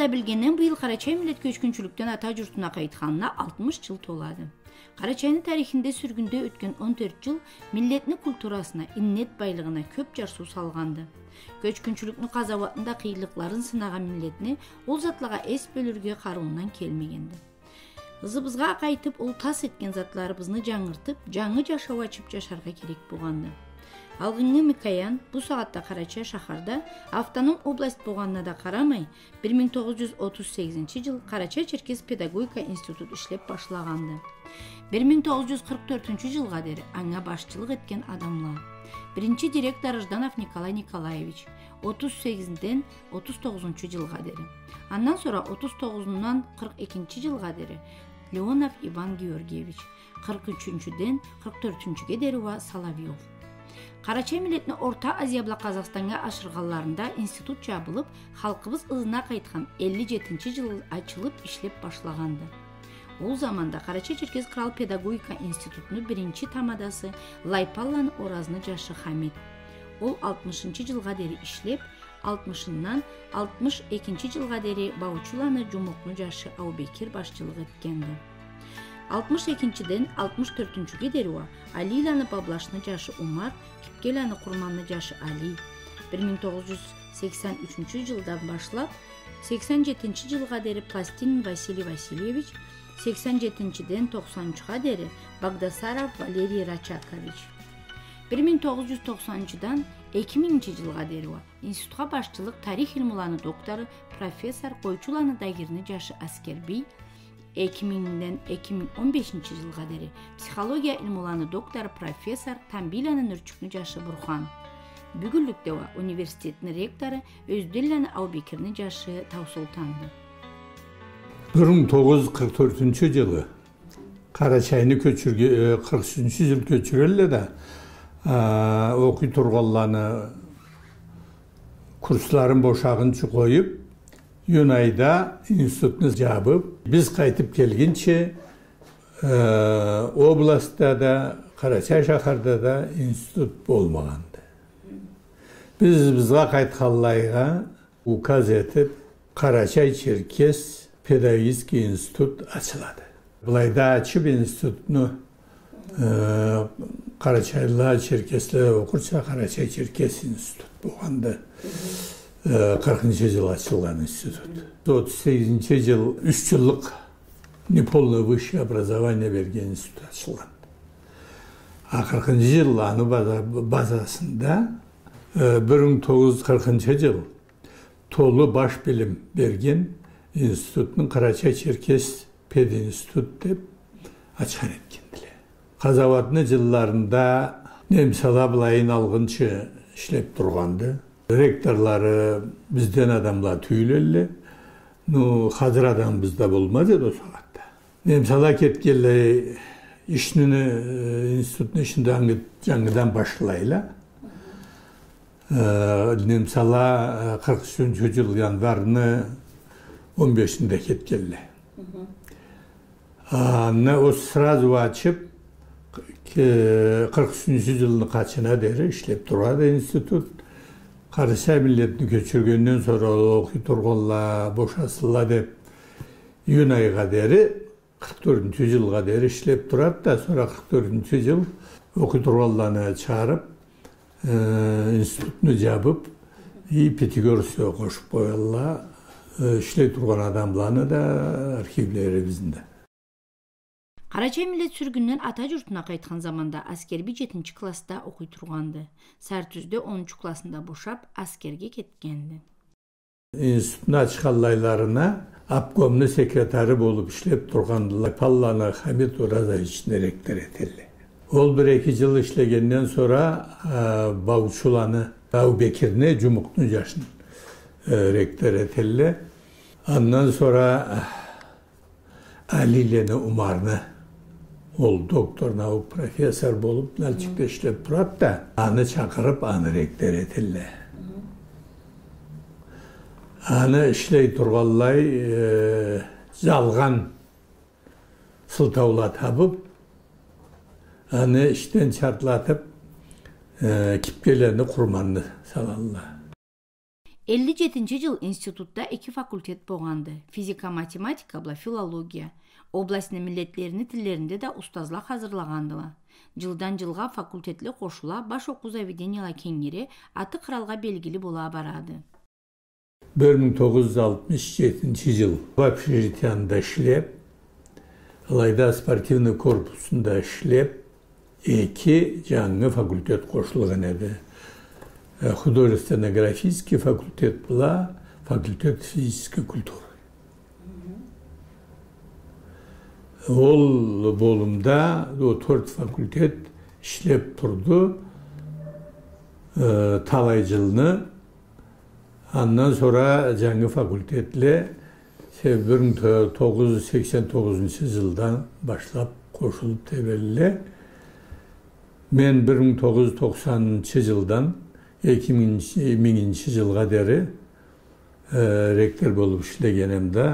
да билгенден быйыл кара чай көчкүнчүлүктөн ата журтуна кайтканына алтымыш жыл толады кара чайдын тарихинде сүргүндө өткөн он төрт жыл миллеттин культурасына иннет байлыгына көп жар суу салганды көчкүнчүлүктүн каза убагында кыйынчылыктарын сынаган миллетине ол затларга эс бөлөргө кароондан келмегенди ызыбызга кайтып ул тас эткен затларыбызды жаңыртып жаңы жашоо ачып жашарга керек болгонду алгыңы микаян бул саатта кара чай шаарда автоном область болгонуна да карамай бир миң тогуз жүз отуз сегизинчи жылы кара чай черкес педагогика институту иштеп башлаганды. бир миң тогуз жүз кырк төртүнчү жылга дейин аңа башчылык эткен адамлар биринчи директор жданов николай николаевич отуз сегизден отуз тогузунчу жылга дейин андан sonra отуз тогузунан кырк экинчи жылга дейин леонов иван георгиевич. кырк үчүнчүдөн кырк төртүнчүгө дейин соловьев. Кара чай милетин орто азия була казакстанга ашырганларында институт жабылып халкыбыз ызына кайткан элүү жетинчи жылы ачылып иштеп башлаганды. Бул заманда кара чай черкес крал педагогика институтунун биринчи тамадасы лайпалланын оразыны жашы хамид ол алтымышынчы жылга дейин иштеп алтымышынан алтымыш экинчи жылга дейин баучуланы жумукну жашы абубекир башчылык эткенди 62-ден 64-cü gedərə Ali ilanı bablaşını caşı Umar, Kipgelanı qurmanını caşı Ali. 1983-cü ildən başlap 87-ci ilğa deri Plastin Vasili Vasilyeviç, 87-ден 93-га дери Багдасаров Валерий Рачакович. 1990-dan 2000-ci ilğa deri institutqa başçılıq tarix ilmulany doktoru professor Qoyçulany dagirini caşı Askerbi, 2000-ден 2015 жылға дери психология илим доктор профессор тамбилана нурчукну жашы Бұрхан. бүгүнлүк дова университетинин ректоры өздүллана аубекирдин жашы таусултанды бир миң тогуз жүз кырк төртүнчү жылы кара чайны көчүргө кырк үчүнчү жыл көчүрөлү да окуй курсларын юнайда институтunu жабып біз қайтып келгенше областта да карачай шаһарда да институт болмағанды. Біз бізға қайтқанлайға указ етіп карачай черкес педагогический институт ашылады былайда ачып институтну карачайлар черкеслер окурча карачай черкес институт болғанды. Кыркынчы жылы ачылган институт. Отуз сегизинчи жыл үч жылдык неполное высшее образование берген институт ачылган а кыркынчы жыл аны базасында бир миң тогуз жүз кыркынчы жыл толуу баш билим берген институттун карачай черкес пединститут деп эле казак абадынын жылдарында немсала былайын алгынчы иштеп турганды ректорлары бізден адамлар түйілі эле ну қазір адам бізде болмады о сағатта немсала кеткеле ишнини институттун ишин жаңыдан баштайлы немсала кырк үчүнчү жыл январны он бешинде кеткеле аны сразу ачып кырк үчүнчү жылдын качына дейин иштеп турат институт карыша милletini көчүргөндөн sonra окуй турганлар бошосунла деп июнь дейин кырк төртүнчү жылга дейин иштеп турат да кырк төртүнчү жыл окуй турганларны чыгарып институтну жабып и пятигорского кошуп коелар иштей турган адамларны да архивлери биздин кара чай милдет сүргүндөн ата журтуна кайткан заманда аскерби жетинчи класста окуй турганды сартүздө онунчу классында бошап аскерге кеткенди институттун ачкан айларына обкомдун секретары болуп иштеп турган палланы хамид уразовичтин ректор этели ол бир эки жыл иштегенден sonra баучуланы абубекирни жумуктун жашын ректор этели андан sonra алилени умарны ол доктор наук профессор болып нальчикте иштеп турат да аны чакырып аны ректор этиле аны иштей турганлай жалган сылтаулар табып аны иштен чартлатып кипкелени курманды салалар 57 жыл институтта эки факультет болгонду физика математика була филология областьтын миллеттерини тилдеринде да устазлар азырлагандыла жылдан жылга факультетлер кошула баш окуу заведениялар кеңири аты кыралга белгилүү бола барады. Бир миң тогуз жүз алтымыш жетинчи жыл в общежитиянда иштеп алайда спортивный корпусунда иштеп эки жаңы факультет кошулган эди художественно графический факультет була факультет физической культуры. Ол болумда төрт факультет иштеп турду талай жылны андан sonra жаңы факультетле бир миң тогуз жүз сексен тогузунчу жылдан башлап кошулуп тебелеле мен бир миң тогуз жүз токсонунчу жылдан эки миңинчи жылга дери ректор болуп иштегенимде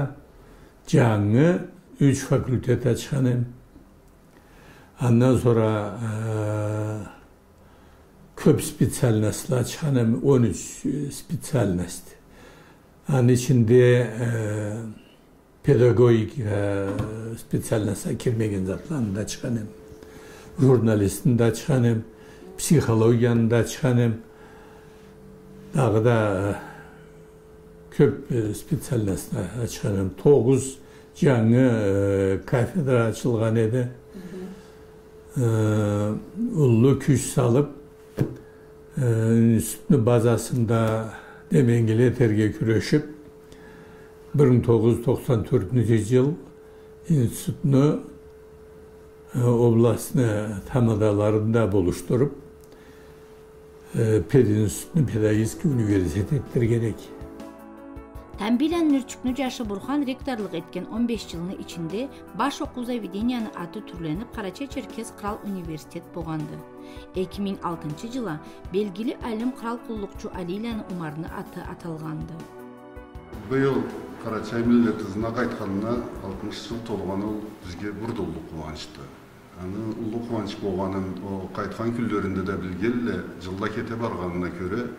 жаңы üç fakültete çıxanım. Ondan sonra e, köp spesialnəslə çıxanım, 13 spesialnəsdir. Onun içində e, pedagogik e, spesialnəsə girməyən zatlarında çıxanım. Jurnalistində çıxanım, psixologiyanda çıxanım. Daha da köp spesialnəslə çıxanım. 9 жаңы кафедра ачылган эди улуу күч салып институттун базасында демеңгеле терге күрөшүп бир миң тогуз жүз токсон төртүнчү жыл институттуну областный тамадаларында болуштуруп пединституттун педагогический университет керек Тәмбилен Нүрчүкнү жашы Бурхан ректорлук эткен 15 жылдын ичинде баш окуу заведениянын аты түрлөнүп Карача Черкес Крал университет болгонду. 2006 жылы белгилүү алим крал куллукчу Алилянын умарыны аты аталганды. Быйыл Карачай миллетибизин кайтканына 60 жыл толгону бизге бурдулуу кубанычтуу. Аны улуу кубаныч болгонун кайткан күндөрүндө да билгеле, жылда кете барганына көрө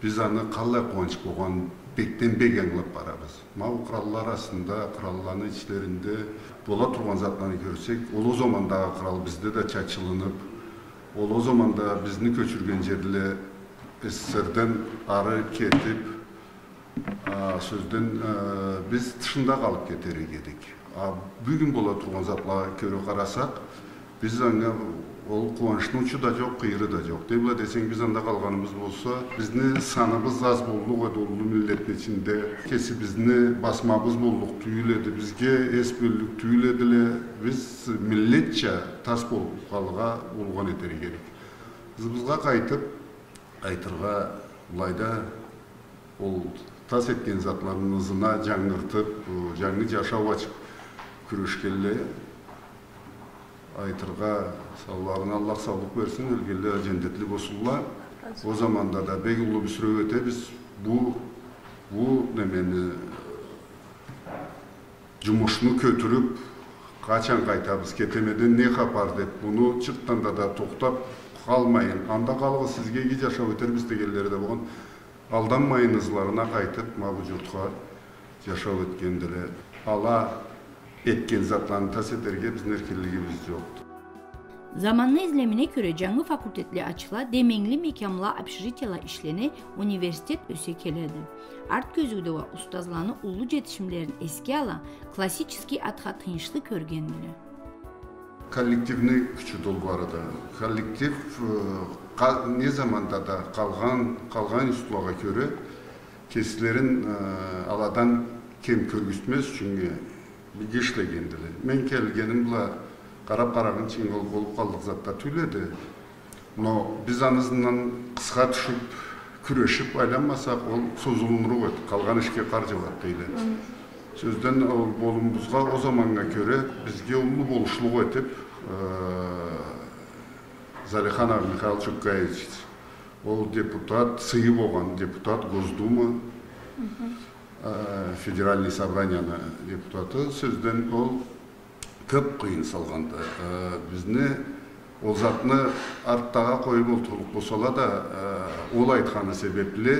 биз аны кандай кубаныч болгонун бектен бек аңлап барабыз. Мал кураллар арасында кураллардын ичтеринде бола турган затларны көрсөк улуу замандагы курал бизде да чачылынып улуу заманда бизди көчүргөн жерде сссрден ары кетип сөздөн биз тышында калып кетер эдик а бүгүн бола турган затларга көрө карасак биз аңа ол қуаныштың ұшы да жоқ қиыры да жоқ. Деп былай десең біз анда қалғанымыз болса біздің саныбыз аз болдық еді ұлы миллеттің ішінде. Кесі біздің басмабыз болдық түйіледі бізге ес бөлдік түйіледіле біз миллетча тас болып қалға болған етер керек бізға қайтып айтырға былайда ол тас еткен затлардың ызына жаңғыртып жаңы жашау ашып күрөшкеле айтырға салларына аллах саулық берсін өлгелер жендетлі болсулар о заманда да бек улуу бүсүрөп өтебиз бу бу немени жумушну көтүрүп качан кайтабыз кетемеден не хабар деп буну чырттанда да токтоп калмайын анда калгы сизге ки жашап өтербиз дегендери да болгон алданмайыңызларына кайтып мына журтка жашап өткенде эле ала etken zatlarını tas ederge bizim erkinliğimiz yoktu. Zamanlı izlemine görə жаңы факультетли açıla demengli mekamla общежитияла işleni universitet öse keledi. Art gözügde va ustazlarını ulu жетишимлерин eski ala klassический atha тынчлык көргендиле. Коллективный күчү дол бар да. Коллектив не заманда да калган калган устуга көрө кесилерин аладан кем көргүзмөс үчүн бізге иштегендиле мен келгенім була карап караган чыңгыл болуп калдык затта түйлөдү но биз анысынан кыска түшүп күрөшүп айланмасак ол созулуурук өтүп калган ишке каржыбат дейли сөздөн ол болумубузга о заманга көрө бизге улуу болушулук этип залихан михаил чукаевич ол депутат сыйы болгон депутат госдума федеральный собранияны депутаты сөзден ол көп қиын салғанды бізні ол затны арттаға қойып олтырлық болсала да ол айтқаны себепле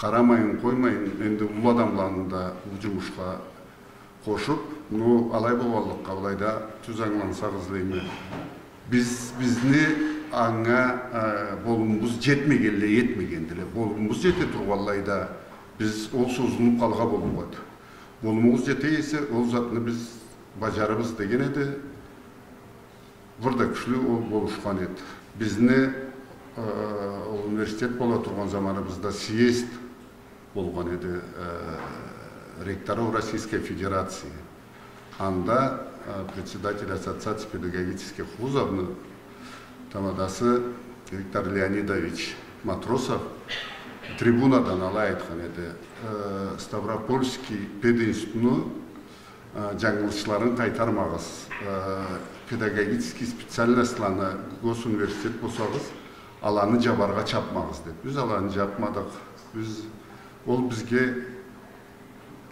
карамайын коймайын энди ул адамдарды да жумушка кошуп ну алай болборлукка былайда түз аңлансагыз дейм биз бизни аңа болумубуз жетмеген эле этмеген деле болумубуз жете турган да биз ол созулуп калга болбойт болумубуз жете есе ол затны биз бажарыбыз деген эди. Бир да күчлүү ол болушкан эди бизни университет бола турган заманыбызда съезд болгон эди ректоров Российской Федерации. Анда председатель Ассоциации педагогических вузов, тамадасы Виктор Леонидович Матросов трибунадан алай айткан эди ставропольский пединститутуну жаңылышларын кайтармагыз педагогический специальностьларны госуниверситет болсоңуз аланы жабарга чапмагыз деп. Биз аланы жапмадык. Биз ол бизге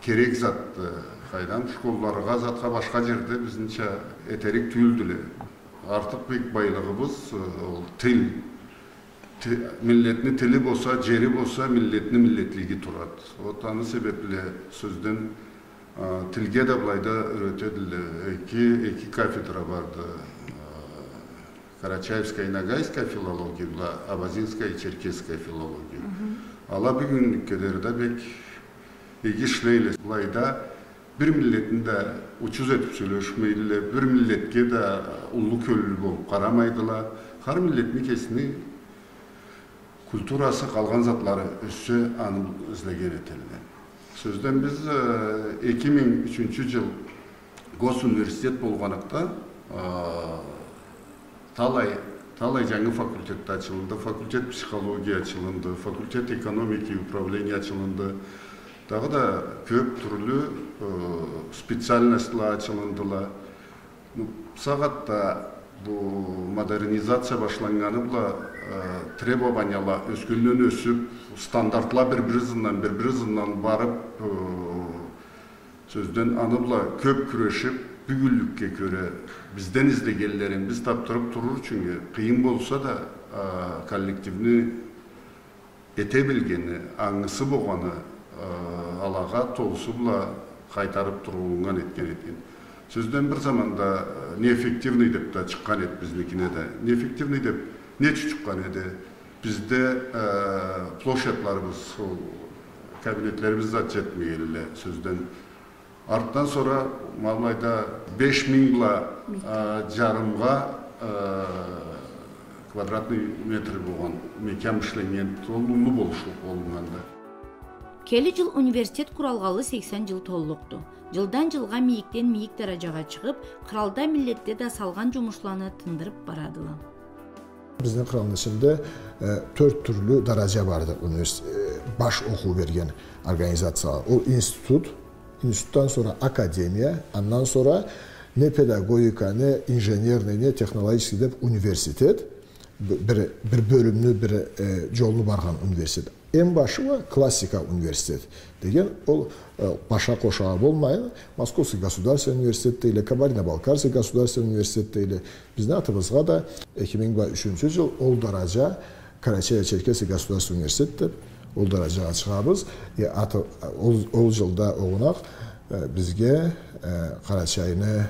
керек затты кайдан школаларга затка башка жерде этерик түйүлдү эле артык бек байлыгыбыз ол тил. Миллетни тили болсо жери болсо миллетни миллетлиги турат вот аны себеби эле сөздөн тилге да былай да үйрөтөт эле эки эки кафедра барды карачаевская и нагайская филология абазинская и черкесская филология ала бүгүнкү бек эки иштейли былайда бир миллеттин да учуз этип сүйлөшмөйдү бир миллетке да улуу көлүлүү болуп карамайдыла ар миллеттин кесини культурасы калган затлары өссө аны сөздөн биз эки миң үчүнчү жыл гос университет болгонукта талай талай жаңы факультет ачылынды факультет психология ачылынды факультет экономики управления ачылынды дагы да көп түрлүү специальностьлар ачылындылар сагатта бул модернизация башланганы була требованиялар өскөндөн өсүп стандартлар бири бирибизинен бири бирибизинен барып сөздөн аны була көп күрөшүп бүгүнлүккө көрө бизден издегенлерин биз таптырып турur үчүн кыйын болсо да коллективни эте билгени аңысы болгону алага толусу була кайтарып туруңан эткен экен сөздөн бир заманда неэффективный деп да чыккан эди биздикине да неэффективный деп нече чыккан эди бизде площадьларыбыз ул кабинеттерибиз да жетмеген эле сөздөн арттан sonra малайда беш миңла жарымга квадратный метр болгон мекем ишленген ол улуу болушу болгонда келі жыл университет куралгалы 80 жыл толукту жылдан жылга мийиктен мийик даражага чыгып кыралда миллетте да салган жумушларны тындырып барадыла кыралдын ичинде төрт түрлүү даража барды баш окуу берген организациялар ол институт институттан sonra академия андан sonra не педагогика не инженерный не технологический деп университет бир бир бөлүмнү бир жолуну барган университет эң башыбы классика университет деген ол баша кошага болмай московский государственный университет дейли кабардино балкарский государственный университет дейли биздин атыбызга да эки миң үчүнчү жыл ол даража карачаево черкесский государственный университет деп ол даражага чыгабыз ол жылда огунак бизге карачайны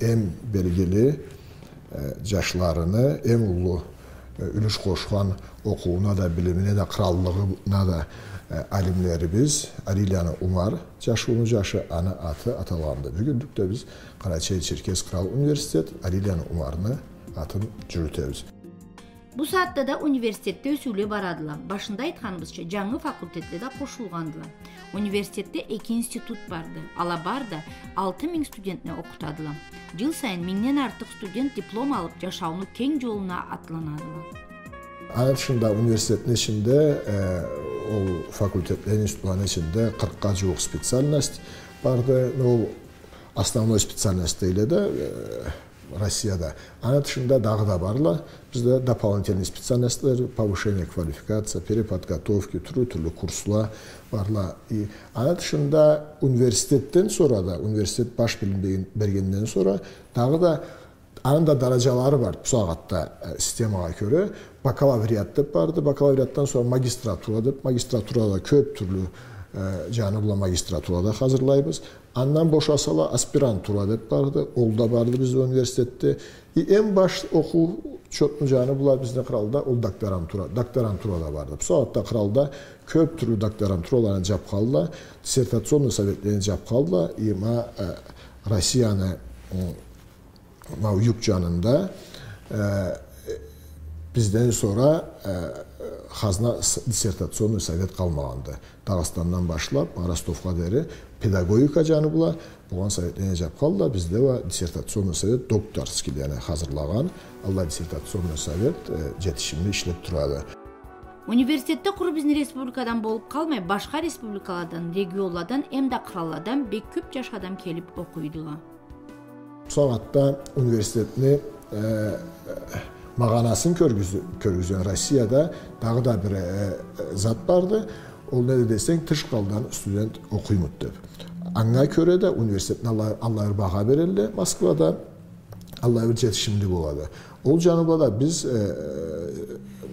эң белгилүү жашларыны эң улуу үлүш кошкон окууна да билимине да кыралдыгына да алимлерибиз арилияны умар жашуунун жашы аны аты аталганды бүгүндүктө биз карачай черкес кырал университет арилияны умарны атын жүрүтөбүз бул саатта да университетте өсүүлөр барадыла башында айтканыбызча жаңы факультеттер да кошулгандыла университетте эки институт барды алар баарда алты миң студентни окутадыла жыл сайын миңден артык студент диплом алып жашоонун кең жолуна аттанадыла анын дышында университеттин ичинде ол факультеттер институттардын ичинде кыркка жуук специальность барды. Ол основной специальность да россияда анын дышында дагы да барлар бизде дополнительный специальностьтер повышение квалификация переподготовки түрлүү түрлүү курслар барлар и анын дышында университеттен sonra да университет баш билим бергенден sonra дагы да da dərəcələri var bu saatda sistemaya görə. Bakalavriat deb bardı. Bakalavriatdan sonra magistratura deb, magistraturada köp türlü cənubla magistraturada hazırlayırıq. Andan boşasala aspirantura deb bardı. Olda bardı bizdə universitetdə. En baş oxu çok cənublar bizdə kralda o doktorantura, doktorantura da vardı. Bu saatda kralda köp türlü doktoranturaların cəb qaldı. Dissertasyon sovetlerini cəb qaldı. İma Rusiyanı yük canında bizdən sonra Xazna dissertasyon sovet qalmağandı. Dağıstandan başlap Rostovqa deri pedagogika cənubla Boğan Sovetlərinə cəb qaldı. Bizdə və dissertasyon sovet doktorskilərini hazırlayan Allah dissertasyon sovet жетişimli işlep turadı. Университетте құр біздің республикадан болып қалмай, башқа республикалардан, регионлардан, әмді қыралардан бек көп жаш адам. Soğatda universitetini e, mağanasını körgüzən Rusiyada dağı da bir e, zat vardı. O ne desek Tışqaldan student oxuymut deb. Anga görə də universitetin Allah Allah baha verildi Moskvada. Allah bir yetişimli boladı. Ol Cənubda biz e,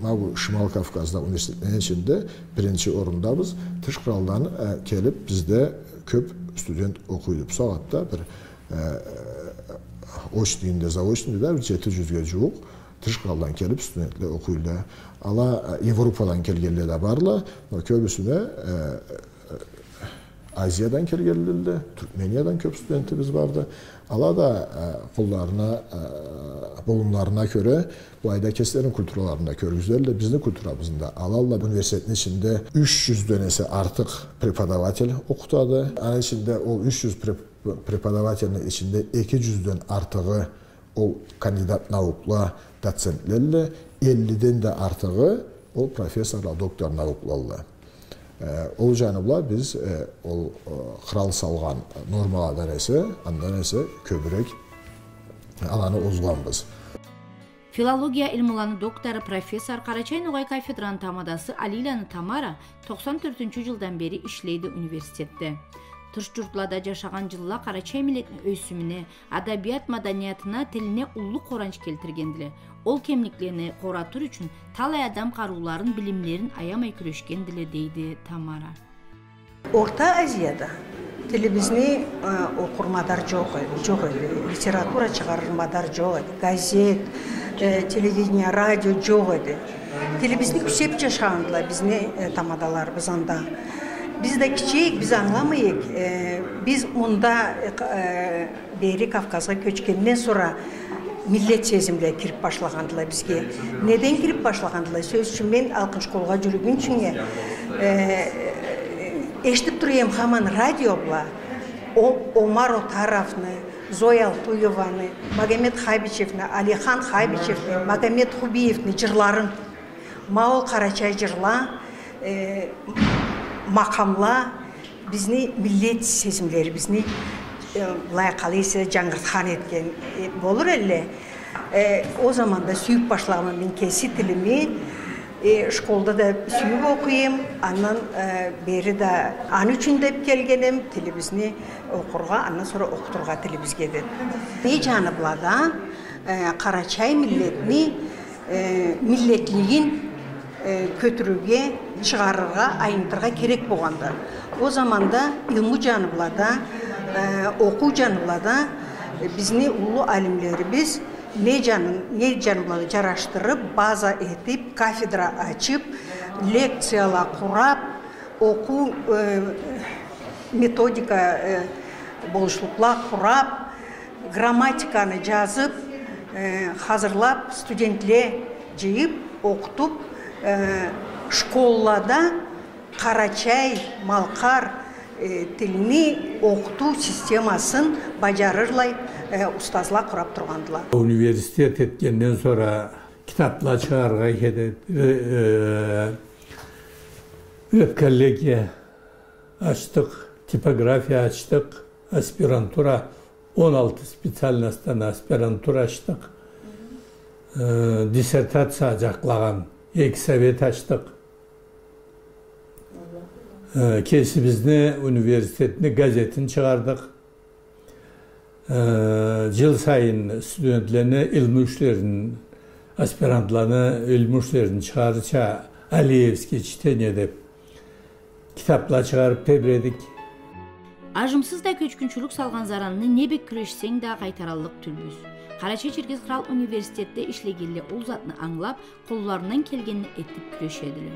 bu Şimal Kafkazda universitetinin içində birinci orundabız. Tışqaldan e, gəlib bizdə köp student oxuyub. Saatda bir e, очныйында заочныйда бир жети жүзгө жуук тышкалдан келип студенттер окуйлар ала европадан келгендер да барлар көбүсүнө азиядан келгендер түркмениядан көп студентибиз барды ала да колларына бугундарына көрө bu ayda kesilerin kültürlerinde körgüzlerle bizim kültürümüzde Alalla Üniversitesi'nin içinde 300 dönesi artık prepodavatel okutadı. Yani içinde o 300 prepodavatelin içinde 200'den artığı o kandidat naukla dotsentlerle 50'den de artığı o professorlar, doktor nauklarla. Ол жаныбла biz ол қырал салған нормалардан есе андан есе көбірек аланы озғанбыз филология илмуланы доктору профессор карачай ногай кафедранын тамадасы алиланы тамара 94 жылдан бери иштейди университетте тыш журтларда жашаган жылла карачай милетинин өсүмүнө адабият маданиятына тилине улуу коранч келтиргендиле. Ол кемниклерни коратыр үчүн талай адам карууларын билимлерин аямай күрөшкен деле дейди тамара. Орта азияда тилибизни окурмадар жок жок эди литература чыгарылмадар жок эди газет телевидение радио жок эди тилибизди күчөп жашагандыла биздин тамадаларыбыз анда. Биз да кичейик биз аңламайык биз мында бери кавказга көчкөндөн sonra милдет сезимдер кирип бизге неден кирип башлагандыла сөз үчүн мен алкын школга жүргүнчүңө эшитип тур эм хаман радиобла омар отаровны зоя алтуеваны магомед хабичевни алихан хабичевни магомед хубиевни жырларын маол карачай жырла макамла бизни милдет сезимлерибизни былай калайсы жаңырткан эткен болур эле о заманда сүйүп башлаган мен кеси тилими школда да сүйүп окуйм андан бери да аны үчүн деп келгеним тилибизни окурга андан sonra окутурга тилибизге деп. И жаныбылада карачай миллетини миллетлигин көтөрүүгө чыгарырга айнытырга керек болгондо о заманда илму жаныбылада окуу жаныбылада биздин улуу алимлерибиз не жанын не жараштырып база этип кафедра ачып лекциялар курап окуу методика болушулуклар курап грамматиканы жазып hazırlап студентлер жыйып окутуп школада карачай малкар тилини окутуу системасын бажарырлай устазлар курап тургандылар университет эткенден sonra kitaplar çıkarga кетет коллегия açtık типография açtık аспирантура 16 специальностьтан аспирантура açtık диссертация жаклаган эки совет açtık кесибизди университеттин газетин чыгардык жыл сайын студенттеріне илми иштерин аспирантларны илми иштерин чыгарыча алиевский чтение деп китаптар чыгарып бередик ажымсыз да көчкүнчүлүк салган заранны небек күрөшсең да кайтаралык түлбүз карачай черкес кырал университетте иштегеле ул затны аңлап колларынан келгенин этип күрөшедиле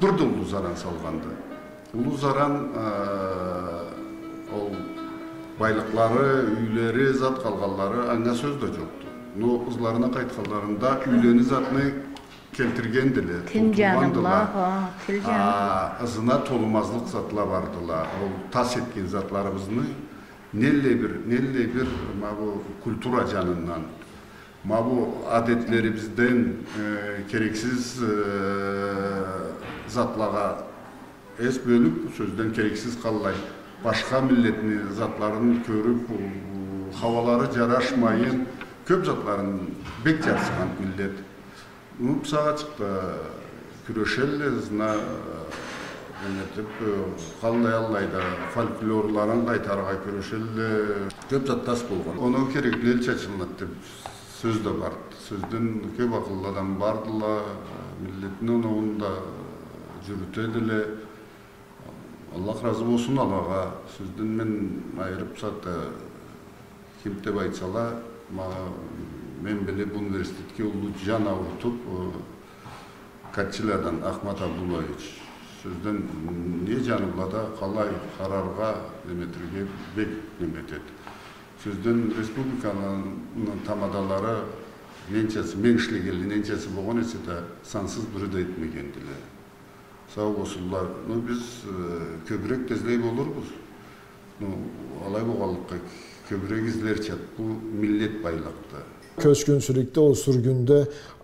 дурду улуу заран салганды улуу заран ол байлыклары үйлери зат калганлары аңа сөз да жокту но кызларына кайткандарында үйлени затны келтирген деле тил жанымла тил жаным ызына толумаздык затлар бардыла. Ол тас эткен затларыбызны нелле бир нелле бир мабу культура жанынан мабу адеттерибизден керексиз затларга эс бөлүп сөздөн керексиз каллай башка миллеттин затларын көрүп хабалары жарашмайын көп затларын бек жарышкан миллет ну чыкты эметип кандай аллайда фольклорларын кайтарга күрөшелле көп заттас болгон ону керектүү эл чачылынат деп сөз да бар сөздөн көп акыллуу адам бардыла миллеттин онуун да жүрүтөт эле аллах ыраазы болсун алага сөздөн мен айырып саты кимтеп айтсала мен билип университетке улуу жан ауыртып катчилерден ахмат абдуллович сөздөн эмне жаныбылада калай карарга эметирге бек эметет сөздөн республиканын тамадалары ненчеси мен иштегели ненчеси болгон эсе да сансыз бирде этмеген деле сау болсунлар ну биз көбүрөөк тезлей болурбуз ну алай болгонлукка көбүрөөк излерчат бул миллет байлыкты көчкүнчүлүктө ол сүргүндө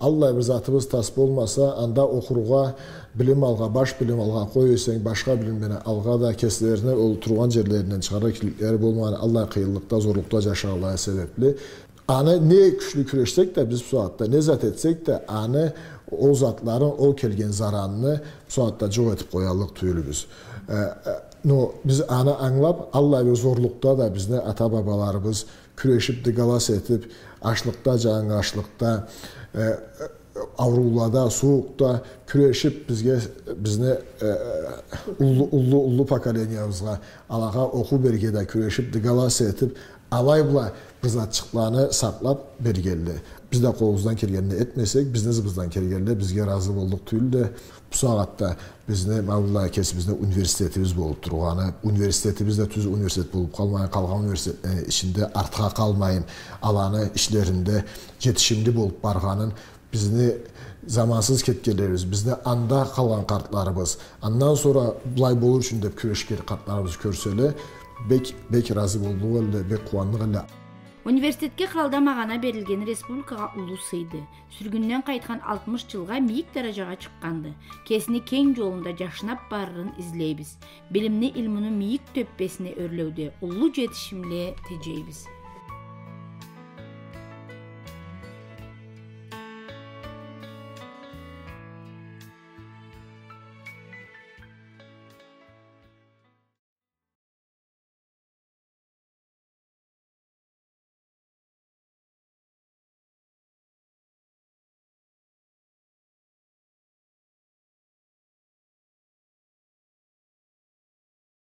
алла бир затыбыз тас болмаса анда окурууга билим алга баш билим алга койсоң башка билим менен алга да кесилерине ол турган жерлеринен чыгара киликтери болмаган алла кыйынлыкта зорлукта жашагалары себеплүү аны не күчлүү күрөшсөк да биз бул убакта не зат этсек да аны ол затларын ол келген заранны бул убакта жок этип коялык түгүлбүз но биз аны аңлап алла бир зорлукта да биздин ата бабаларыбыз күрөшүп дигалас этип ачлыкта жалаңачлыкта аурууларда суукта күрөшүп бизге бизни улуу улуу поколениябызга алага окуу бергенде күрөшүп дигалас этип алай булай бырзатчыкларны саклап бергенде биз да колубуздан келгенди этмесек биздин ызыбыздан келгенде бизге ыраазы болдук түгүл бул саатта бизди мабулла экесибиздин университетибиз болуп турганы университетибиз да түз университет болуп калмай калган университеттин ичинде артка калмайын аланы ишлеринде жетишимдүү болуп барганын бизди замансыз кеткендерибиз бизди анда калган картларыбыз андан sonra булай болур үчүн деп күрөшкөн картларыбыз көрсө эле бек бек ыраазы болдук эле бек кубандык университетке кыралдамагана берилген республикага улуу сыйды сүргүндөн кайткан алтымыш жылга мийик даражага чыкканды. Кесини кең жолунда жашынап барырын излейбиз. Билимни илмуну мийик төппесине өрлөөдө улуу жетишимге тежейбиз.